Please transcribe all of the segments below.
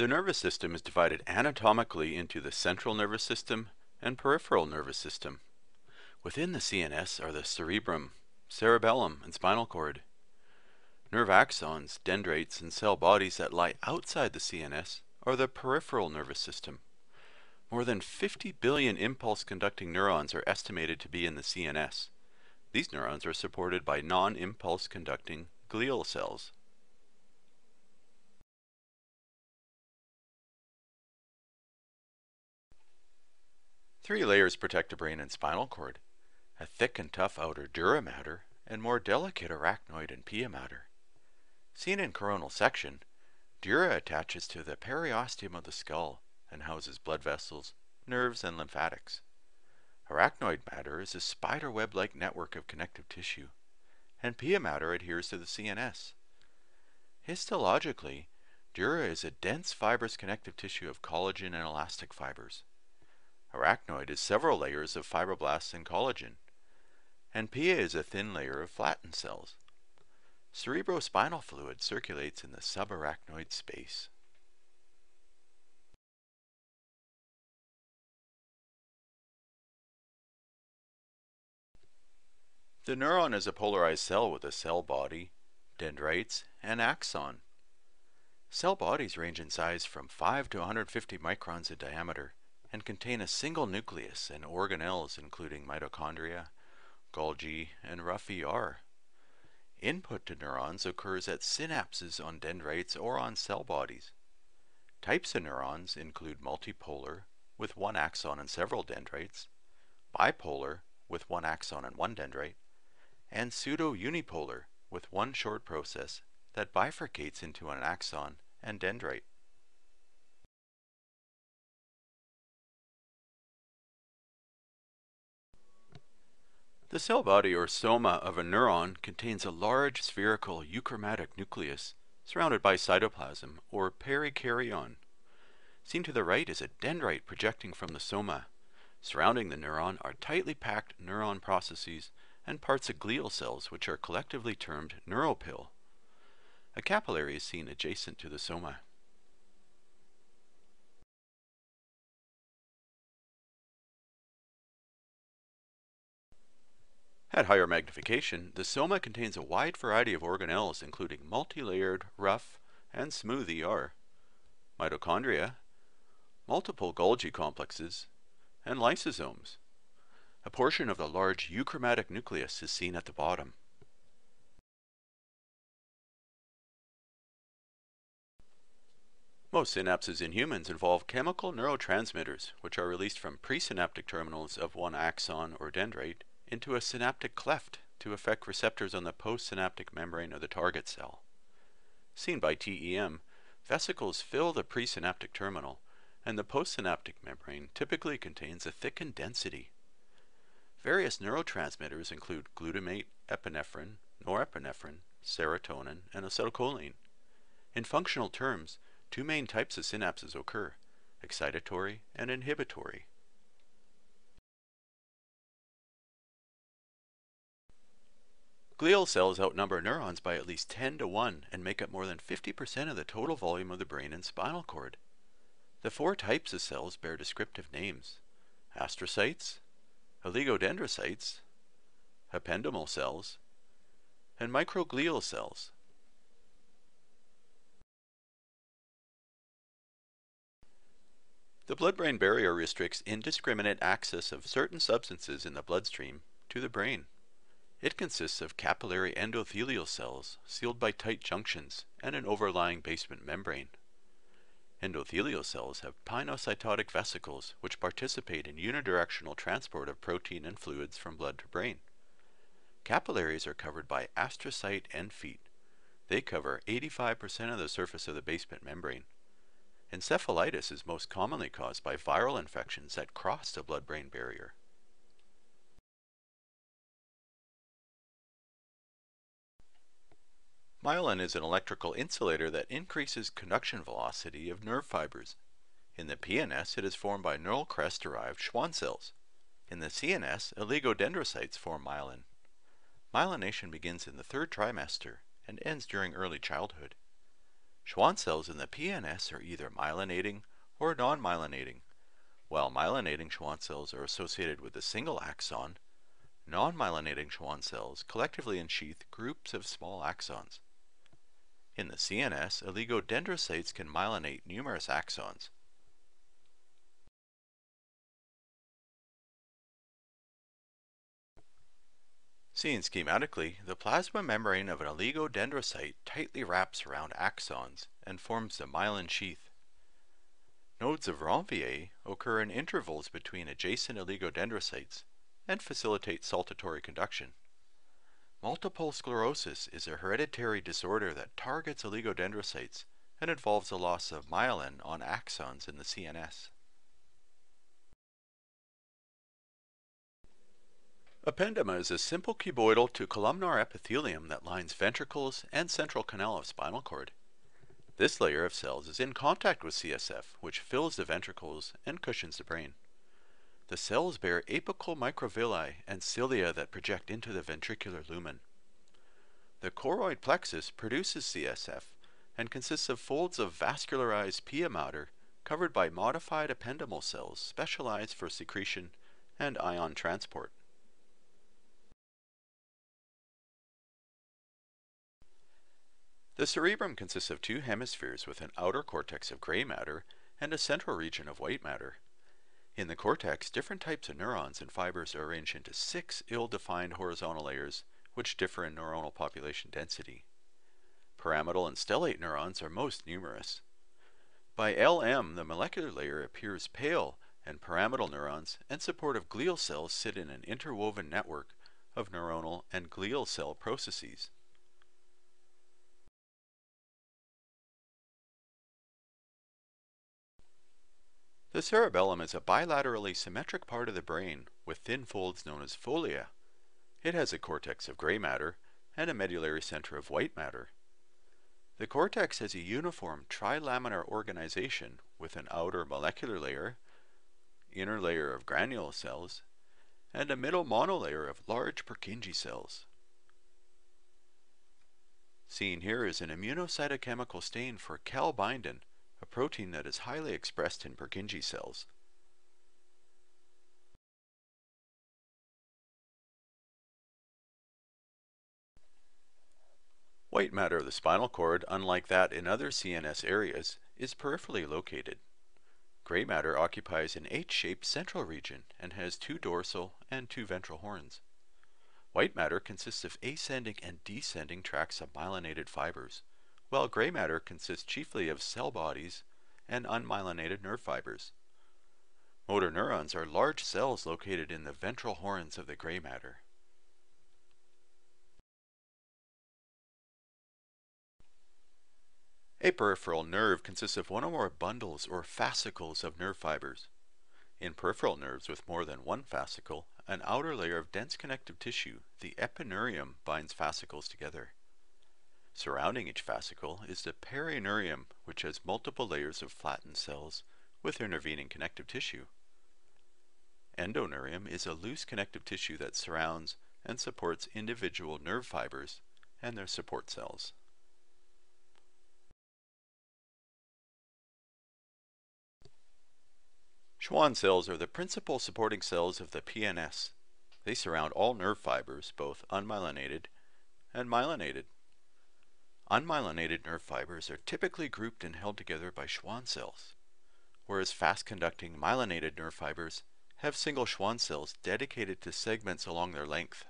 The nervous system is divided anatomically into the central nervous system and peripheral nervous system. Within the CNS are the cerebrum, cerebellum, and spinal cord. Nerve axons, dendrites, and cell bodies that lie outside the CNS are the peripheral nervous system. More than 50 billion impulse conducting neurons are estimated to be in the CNS. These neurons are supported by non impulse conducting glial cells. Three layers protect the brain and spinal cord a thick and tough outer dura mater, and more delicate arachnoid and pia mater. Seen in coronal section, dura attaches to the periosteum of the skull and houses blood vessels, nerves, and lymphatics. Arachnoid matter is a spider web like network of connective tissue, and pia mater adheres to the CNS. Histologically, dura is a dense fibrous connective tissue of collagen and elastic fibers. Arachnoid is several layers of fibroblasts and collagen, and pia is a thin layer of flattened cells. Cerebrospinal fluid circulates in the subarachnoid space. The neuron is a polarized cell with a cell body, dendrites, and axon. Cell bodies range in size from 5 to 150 microns in diameter and contain a single nucleus and organelles including mitochondria, Golgi, and rough ER. Input to neurons occurs at synapses on dendrites or on cell bodies. Types of neurons include multipolar, with one axon and several dendrites, bipolar, with one axon and one dendrite, and pseudo-unipolar, with one short process that bifurcates into an axon and dendrite. The cell body or soma of a neuron contains a large spherical euchromatic nucleus surrounded by cytoplasm or perikaryon. Seen to the right is a dendrite projecting from the soma. Surrounding the neuron are tightly packed neuron processes and parts of glial cells which are collectively termed neuropil. A capillary is seen adjacent to the soma. At higher magnification, the soma contains a wide variety of organelles including multi-layered, rough, and smooth ER, mitochondria, multiple Golgi complexes, and lysosomes. A portion of the large euchromatic nucleus is seen at the bottom. Most synapses in humans involve chemical neurotransmitters, which are released from presynaptic terminals of one axon or dendrite into a synaptic cleft to affect receptors on the postsynaptic membrane of the target cell. Seen by TEM, vesicles fill the presynaptic terminal, and the postsynaptic membrane typically contains a thickened density. Various neurotransmitters include glutamate, epinephrine, norepinephrine, serotonin, and acetylcholine. In functional terms, two main types of synapses occur, excitatory and inhibitory. Glial cells outnumber neurons by at least 10 to 1 and make up more than 50% of the total volume of the brain and spinal cord. The four types of cells bear descriptive names astrocytes, oligodendrocytes, ependymal cells, and microglial cells. The blood-brain barrier restricts indiscriminate access of certain substances in the bloodstream to the brain. It consists of capillary endothelial cells sealed by tight junctions and an overlying basement membrane. Endothelial cells have pinocytotic vesicles which participate in unidirectional transport of protein and fluids from blood to brain. Capillaries are covered by astrocyte end feet. They cover 85% of the surface of the basement membrane. Encephalitis is most commonly caused by viral infections that cross the blood-brain barrier. Myelin is an electrical insulator that increases conduction velocity of nerve fibers. In the PNS, it is formed by neural crest-derived Schwann cells. In the CNS, oligodendrocytes form myelin. Myelination begins in the third trimester and ends during early childhood. Schwann cells in the PNS are either myelinating or non-myelinating. While myelinating Schwann cells are associated with a single axon, non-myelinating Schwann cells collectively ensheath groups of small axons. In the CNS, oligodendrocytes can myelinate numerous axons. Seen schematically, the plasma membrane of an oligodendrocyte tightly wraps around axons and forms the myelin sheath. Nodes of Ranvier occur in intervals between adjacent oligodendrocytes and facilitate saltatory conduction. Multiple sclerosis is a hereditary disorder that targets oligodendrocytes and involves a loss of myelin on axons in the CNS. Ependyma is a simple cuboidal to columnar epithelium that lines ventricles and central canal of spinal cord. This layer of cells is in contact with CSF, which fills the ventricles and cushions the brain. The cells bear apical microvilli and cilia that project into the ventricular lumen. The choroid plexus produces CSF and consists of folds of vascularized pia mater covered by modified ependymal cells specialized for secretion and ion transport. The cerebrum consists of two hemispheres with an outer cortex of gray matter and a central region of white matter. In the cortex, different types of neurons and fibers are arranged into six ill-defined horizontal layers which differ in neuronal population density. Pyramidal and stellate neurons are most numerous. By LM, the molecular layer appears pale and pyramidal neurons and supportive glial cells sit in an interwoven network of neuronal and glial cell processes. The cerebellum is a bilaterally symmetric part of the brain with thin folds known as folia. It has a cortex of gray matter and a medullary center of white matter. The cortex has a uniform trilaminar organization with an outer molecular layer, inner layer of granule cells, and a middle monolayer of large Purkinje cells. Seen here is an immunocytochemical stain for calbindin, a protein that is highly expressed in Purkinje cells. White matter of the spinal cord, unlike that in other CNS areas, is peripherally located. Gray matter occupies an H-shaped central region and has two dorsal and two ventral horns. White matter consists of ascending and descending tracts of myelinated fibers while gray matter consists chiefly of cell bodies and unmyelinated nerve fibers. Motor neurons are large cells located in the ventral horns of the gray matter. A peripheral nerve consists of one or more bundles or fascicles of nerve fibers. In peripheral nerves with more than one fascicle, an outer layer of dense connective tissue, the epineurium, binds fascicles together. Surrounding each fascicle is the perineurium, which has multiple layers of flattened cells with intervening connective tissue. Endoneurium is a loose connective tissue that surrounds and supports individual nerve fibers and their support cells. Schwann cells are the principal supporting cells of the PNS. They surround all nerve fibers, both unmyelinated and myelinated. Unmyelinated nerve fibers are typically grouped and held together by Schwann cells, whereas fast-conducting myelinated nerve fibers have single Schwann cells dedicated to segments along their length.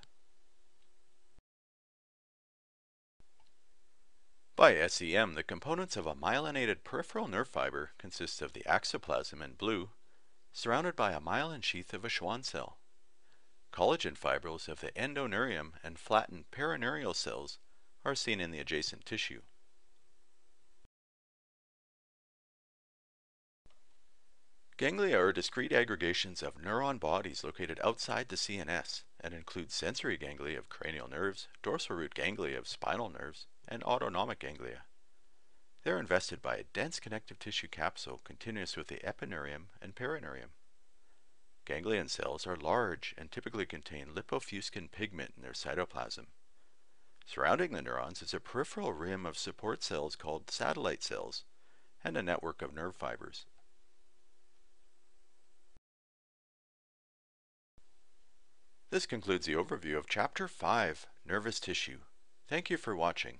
By SEM, the components of a myelinated peripheral nerve fiber consist of the axoplasm in blue, surrounded by a myelin sheath of a Schwann cell. Collagen fibrils of the endoneurium and flattened perineurial cells are seen in the adjacent tissue. Ganglia are discrete aggregations of neuron bodies located outside the CNS and include sensory ganglia of cranial nerves, dorsal root ganglia of spinal nerves, and autonomic ganglia. They are invested by a dense connective tissue capsule continuous with the epineurium and perineurium. Ganglion cells are large and typically contain lipofuscin pigment in their cytoplasm. Surrounding the neurons is a peripheral rim of support cells called satellite cells and a network of nerve fibers. This concludes the overview of Chapter 5, Nervous Tissue. Thank you for watching.